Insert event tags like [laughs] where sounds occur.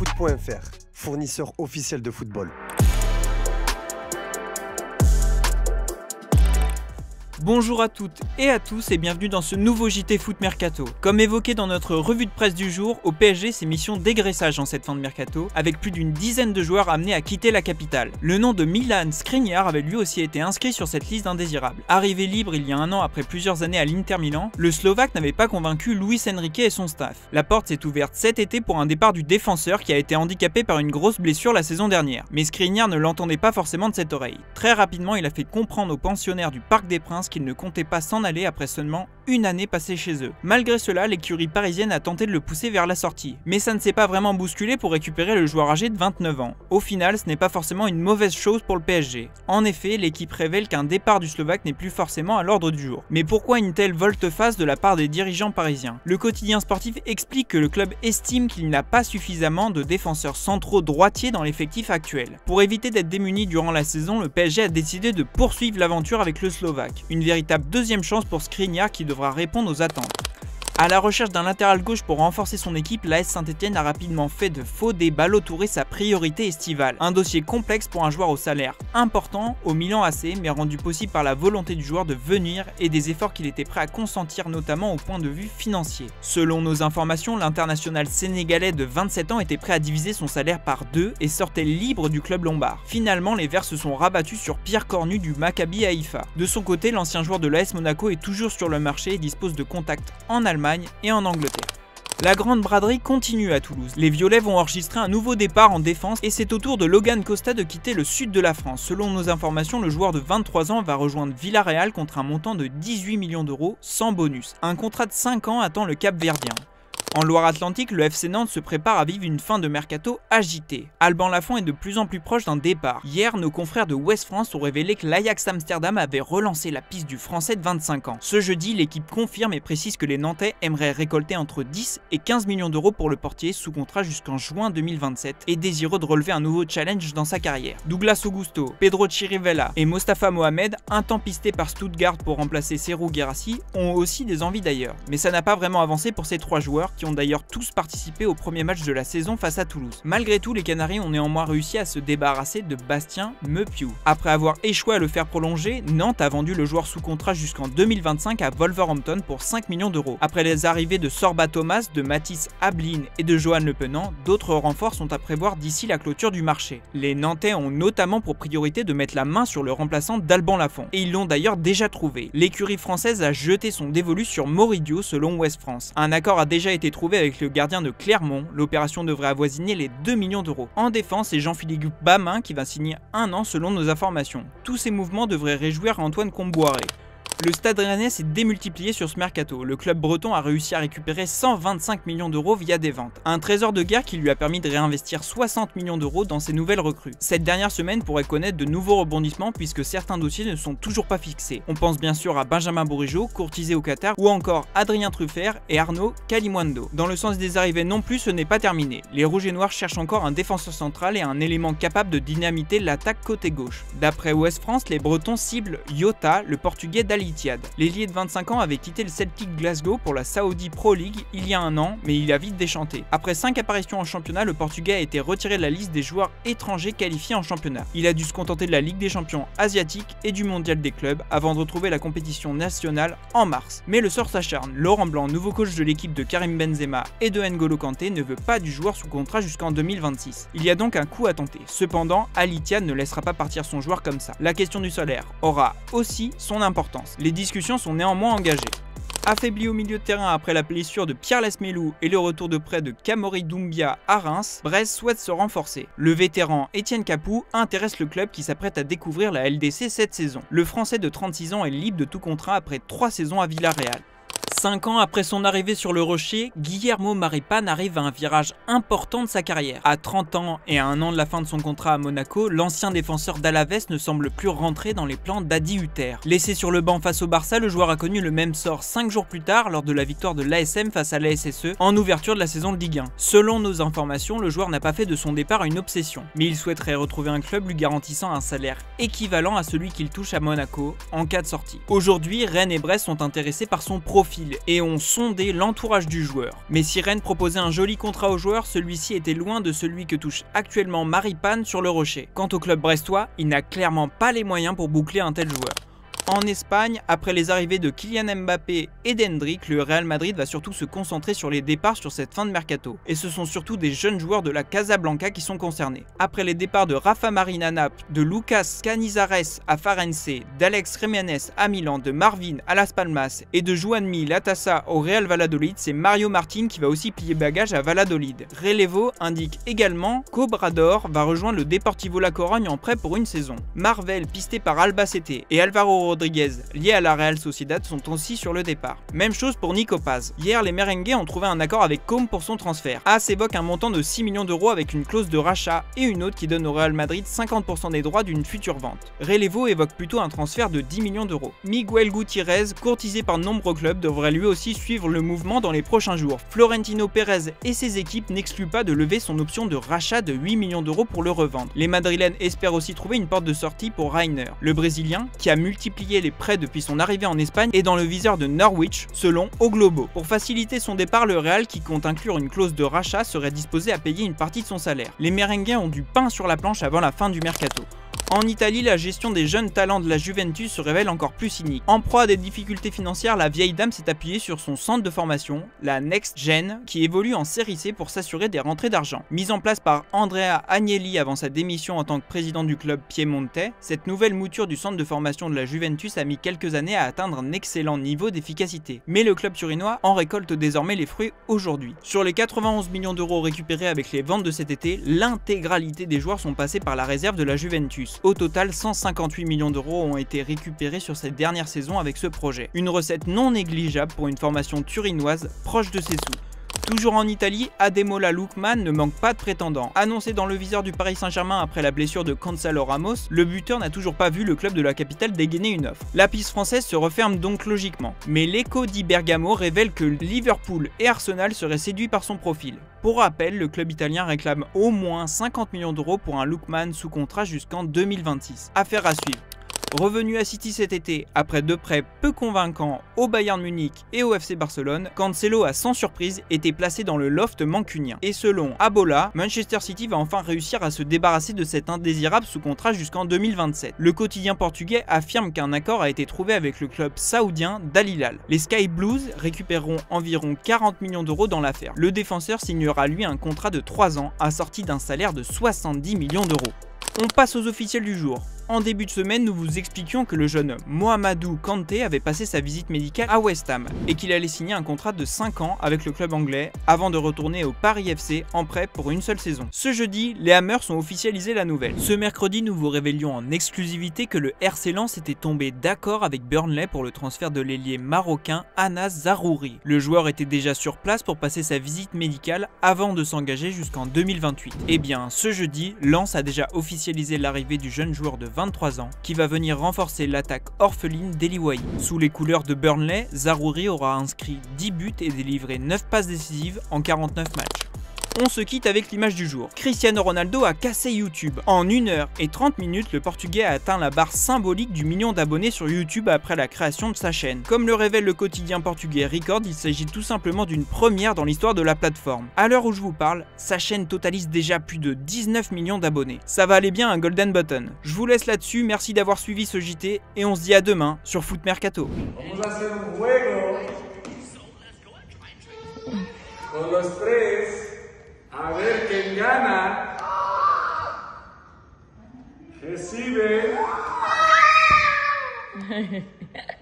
Foot.fr, fournisseur officiel de football. Bonjour à toutes et à tous et bienvenue dans ce nouveau JT Foot Mercato. Comme évoqué dans notre revue de presse du jour, au PSG c'est mission dégraissage en cette fin de mercato, avec plus d'une dizaine de joueurs amenés à quitter la capitale. Le nom de Milan Skriniar avait lui aussi été inscrit sur cette liste d'indésirables. Arrivé libre il y a un an après plusieurs années à l'Inter Milan, le Slovaque n'avait pas convaincu Luis Enrique et son staff. La porte s'est ouverte cet été pour un départ du défenseur qui a été handicapé par une grosse blessure la saison dernière. Mais Skriniar ne l'entendait pas forcément de cette oreille. Très rapidement il a fait comprendre aux pensionnaires du Parc des Princes qu'il ne comptait pas s'en aller après seulement une année passée chez eux. Malgré cela, l'écurie parisienne a tenté de le pousser vers la sortie. Mais ça ne s'est pas vraiment bousculé pour récupérer le joueur âgé de 29 ans. Au final, ce n'est pas forcément une mauvaise chose pour le PSG. En effet, l'équipe révèle qu'un départ du Slovaque n'est plus forcément à l'ordre du jour. Mais pourquoi une telle volte-face de la part des dirigeants parisiens? Le quotidien sportif explique que le club estime qu'il n'a pas suffisamment de défenseurs centraux droitiers dans l'effectif actuel. Pour éviter d'être démuni durant la saison, le PSG a décidé de poursuivre l'aventure avec le Slovaque. Véritable deuxième chance pour Skriniar qui devrait répondre aux attentes. À la recherche d'un latéral gauche pour renforcer son équipe, l'AS Saint-Etienne a rapidement fait de faux des Ballo-Touré sa priorité estivale. Un dossier complexe pour un joueur au salaire important au Milan AC, mais rendu possible par la volonté du joueur de venir et des efforts qu'il était prêt à consentir notamment au point de vue financier. Selon nos informations, l'international sénégalais de 27 ans était prêt à diviser son salaire par deux et sortait libre du club lombard. Finalement, les Verts se sont rabattus sur Pierre Cornu du Maccabi Haïfa. De son côté, l'ancien joueur de l'AS Monaco est toujours sur le marché et dispose de contacts en Allemagne et en Angleterre. La grande braderie continue à Toulouse. Les Violets vont enregistrer un nouveau départ en défense et c'est au tour de Logan Costa de quitter le sud de la France. Selon nos informations, le joueur de 23 ans va rejoindre Villarreal contre un montant de 18 millions d'euros sans bonus. Un contrat de 5 ans attend le Cap Verdien. En Loire-Atlantique, le FC Nantes se prépare à vivre une fin de mercato agitée. Alban Lafont est de plus en plus proche d'un départ. Hier, nos confrères de West France ont révélé que l'Ajax Amsterdam avait relancé la piste du Français de 25 ans. Ce jeudi, l'équipe confirme et précise que les Nantais aimeraient récolter entre 10 et 15 millions d'euros pour le portier sous contrat jusqu'en juin 2027 et désireux de relever un nouveau challenge dans sa carrière. Douglas Augusto, Pedro Chirivella et Mostafa Mohamed, un temps pisté par Stuttgart pour remplacer Serou Guerassi, ont aussi des envies d'ailleurs. Mais ça n'a pas vraiment avancé pour ces trois joueurs ont d'ailleurs tous participé au premier match de la saison face à Toulouse. Malgré tout, les Canaries ont néanmoins réussi à se débarrasser de Bastien Mepiou. Après avoir échoué à le faire prolonger, Nantes a vendu le joueur sous contrat jusqu'en 2025 à Wolverhampton pour 5 millions d'euros. Après les arrivées de Sorba Thomas, de Mathis Ablin et de Johan Le Penant, d'autres renforts sont à prévoir d'ici la clôture du marché. Les Nantais ont notamment pour priorité de mettre la main sur le remplaçant d'Alban Lafont, et ils l'ont d'ailleurs déjà trouvé. L'écurie française a jeté son dévolu sur Moridio selon West France. Un accord a déjà été trouvé avec le gardien de Clermont, l'opération devrait avoisiner les 2 millions d'euros. En défense, c'est Jean-Philippe Bamin qui va signer un an selon nos informations. Tous ces mouvements devraient réjouir Antoine Comboiré. Le Stade Rennais s'est démultiplié sur ce mercato. Le club breton a réussi à récupérer 125 millions d'euros via des ventes. Un trésor de guerre qui lui a permis de réinvestir 60 millions d'euros dans ses nouvelles recrues. Cette dernière semaine pourrait connaître de nouveaux rebondissements puisque certains dossiers ne sont toujours pas fixés. On pense bien sûr à Benjamin Bourigeau, courtisé au Qatar, ou encore Adrien Truffert et Arnaud Calimwando. Dans le sens des arrivées non plus, ce n'est pas terminé. Les Rouges et Noirs cherchent encore un défenseur central et un élément capable de dynamiter l'attaque côté gauche. D'après Ouest France, les Bretons ciblent Yota, le portugais d'Ali L'ailier de 25 ans avait quitté le Celtic Glasgow pour la Saudi Pro League il y a un an, mais il a vite déchanté. Après 5 apparitions en championnat, le Portugais a été retiré de la liste des joueurs étrangers qualifiés en championnat. Il a dû se contenter de la Ligue des champions asiatique et du mondial des clubs avant de retrouver la compétition nationale en mars. Mais le sort s'acharne. Laurent Blanc, nouveau coach de l'équipe de Karim Benzema et de N'Golo Kanté, ne veut pas du joueur sous contrat jusqu'en 2026. Il y a donc un coup à tenter. Cependant, Alitia ne laissera pas partir son joueur comme ça. La question du salaire aura aussi son importance. Les discussions sont néanmoins engagées. Affaibli au milieu de terrain après la blessure de Pierre Lesmelou et le retour de près de Camori Doumbia à Reims, Brest souhaite se renforcer. Le vétéran Étienne Capou intéresse le club qui s'apprête à découvrir la LDC cette saison. Le Français de 36 ans est libre de tout contrat après 3 saisons à Villarreal. Cinq ans après son arrivée sur le rocher, Guillermo Maripane arrive à un virage important de sa carrière. À 30 ans et à un an de la fin de son contrat à Monaco, l'ancien défenseur d'Alaves ne semble plus rentrer dans les plans d'Adi Hutter. Laissé sur le banc face au Barça, le joueur a connu le même sort 5 jours plus tard lors de la victoire de l'ASM face à l'ASSE en ouverture de la saison de Ligue 1. Selon nos informations, le joueur n'a pas fait de son départ une obsession, mais il souhaiterait retrouver un club lui garantissant un salaire équivalent à celui qu'il touche à Monaco en cas de sortie. Aujourd'hui, Rennes et Brest sont intéressés par son profil et ont sondé l'entourage du joueur. Mais si Rennes proposait un joli contrat au joueur, celui-ci était loin de celui que touche actuellement Maripane sur le Rocher. Quant au club brestois, il n'a clairement pas les moyens pour boucler un tel joueur. En Espagne, après les arrivées de Kylian Mbappé et d'Hendrick, le Real Madrid va surtout se concentrer sur les départs sur cette fin de mercato. Et ce sont surtout des jeunes joueurs de la Casablanca qui sont concernés. Après les départs de Rafa Marin à Naples, de Lucas Canizares à Farense, d'Alex Jiménez à Milan, de Marvin à Las Palmas et de Juanmi Latassa au Real Valladolid, c'est Mario Martin qui va aussi plier bagage à Valladolid. Relevo indique également qu'Obrador va rejoindre le Deportivo La Corogne en prêt pour une saison. Marvel, pisté par Albacete et Alvaro Rodriguez Rodriguez, liés à la Real Sociedad, sont aussi sur le départ. Même chose pour Nico Paz. Hier, les merengues ont trouvé un accord avec Com pour son transfert. AS évoque un montant de 6 millions d'euros avec une clause de rachat et une autre qui donne au Real Madrid 50% des droits d'une future vente. Relevo évoque plutôt un transfert de 10 millions d'euros. Miguel Gutiérrez, courtisé par nombreux clubs, devrait lui aussi suivre le mouvement dans les prochains jours. Florentino Pérez et ses équipes n'excluent pas de lever son option de rachat de 8 millions d'euros pour le revendre. Les Madrilènes espèrent aussi trouver une porte de sortie pour Rainer. Le Brésilien, qui a multiplié les prêts depuis son arrivée en Espagne et dans le viseur de Norwich, selon O Globo. Pour faciliter son départ, le Real, qui compte inclure une clause de rachat, serait disposé à payer une partie de son salaire. Les merengues ont du pain sur la planche avant la fin du mercato. En Italie, la gestion des jeunes talents de la Juventus se révèle encore plus cynique. En proie à des difficultés financières, la vieille dame s'est appuyée sur son centre de formation, la Next Gen, qui évolue en série C pour s'assurer des rentrées d'argent. Mise en place par Andrea Agnelli avant sa démission en tant que président du club Piemonte, cette nouvelle mouture du centre de formation de la Juventus a mis quelques années à atteindre un excellent niveau d'efficacité. Mais le club turinois en récolte désormais les fruits aujourd'hui. Sur les 91 millions d'euros récupérés avec les ventes de cet été, l'intégralité des joueurs sont passés par la réserve de la Juventus. Au total, 158 millions d'euros ont été récupérés sur cette dernière saison avec ce projet. Une recette non négligeable pour une formation turinoise proche de ses sous. Toujours en Italie, Ademola Lookman ne manque pas de prétendants. Annoncé dans le viseur du Paris Saint-Germain après la blessure de Gonzalo Ramos, le buteur n'a toujours pas vu le club de la capitale dégainer une offre. La piste française se referme donc logiquement. Mais l'écho di Bergamo révèle que Liverpool et Arsenal seraient séduits par son profil. Pour rappel, le club italien réclame au moins 50 millions d'euros pour un Lookman sous contrat jusqu'en 2026. Affaire à suivre. Revenu à City cet été après deux prêts peu convaincants au Bayern Munich et au FC Barcelone, Cancelo a sans surprise été placé dans le loft mancunien. Et selon Abola, Manchester City va enfin réussir à se débarrasser de cet indésirable sous contrat jusqu'en 2027. Le quotidien portugais affirme qu'un accord a été trouvé avec le club saoudien d'Al Les Sky Blues récupéreront environ 40 millions d'euros dans l'affaire. Le défenseur signera lui un contrat de 3 ans assorti d'un salaire de 70 millions d'euros. On passe aux officiels du jour. En début de semaine, nous vous expliquions que le jeune Mohamedou Kanté avait passé sa visite médicale à West Ham et qu'il allait signer un contrat de 5 ans avec le club anglais avant de retourner au Paris FC en prêt pour une seule saison. Ce jeudi, les Hammers ont officialisé la nouvelle. Ce mercredi, nous vous révélions en exclusivité que le RC Lens était tombé d'accord avec Burnley pour le transfert de l'ailier marocain Anas Zarouri. Le joueur était déjà sur place pour passer sa visite médicale avant de s'engager jusqu'en 2028. Et eh bien, ce jeudi, Lens a déjà officialisé l'arrivée du jeune joueur de 23 ans, qui va venir renforcer l'attaque orpheline d'Eliwai. Sous les couleurs de Burnley, Zarouri aura inscrit 10 buts et délivré 9 passes décisives en 49 matchs on se quitte avec l'image du jour. Cristiano Ronaldo a cassé YouTube. En 1 heure et 30 minutes, le Portugais a atteint la barre symbolique du million d'abonnés sur YouTube après la création de sa chaîne. Comme le révèle le quotidien portugais Record, il s'agit tout simplement d'une première dans l'histoire de la plateforme. À l'heure où je vous parle, sa chaîne totalise déjà plus de 19 millions d'abonnés. Ça va aller bien un golden button. Je vous laisse là-dessus, merci d'avoir suivi ce JT et on se dit à demain sur Foot Mercato. A ver quién gana. Recibe. [laughs]